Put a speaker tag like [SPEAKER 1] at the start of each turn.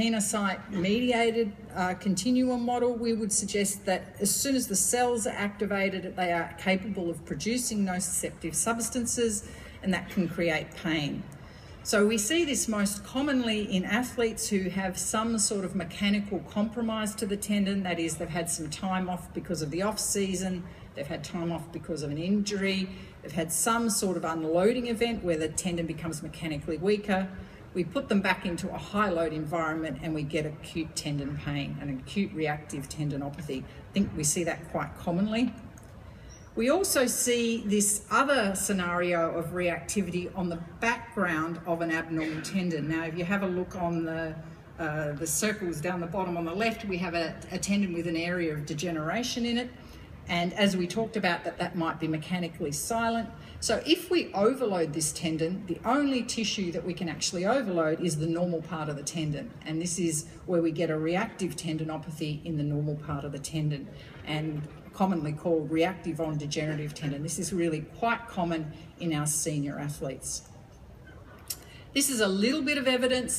[SPEAKER 1] melanocyte mediated uh, continuum model, we would suggest that as soon as the cells are activated, they are capable of producing nociceptive substances and that can create pain. So we see this most commonly in athletes who have some sort of mechanical compromise to the tendon, that is, they've had some time off because of the off season, they've had time off because of an injury, they've had some sort of unloading event where the tendon becomes mechanically weaker. We put them back into a high load environment and we get acute tendon pain, an acute reactive tendinopathy. I think we see that quite commonly. We also see this other scenario of reactivity on the background of an abnormal tendon. Now, if you have a look on the, uh, the circles down the bottom on the left, we have a, a tendon with an area of degeneration in it. And as we talked about, that that might be mechanically silent. So if we overload this tendon, the only tissue that we can actually overload is the normal part of the tendon. And this is where we get a reactive tendinopathy in the normal part of the tendon. And commonly called reactive on degenerative tendon. This is really quite common in our senior athletes. This is a little bit of evidence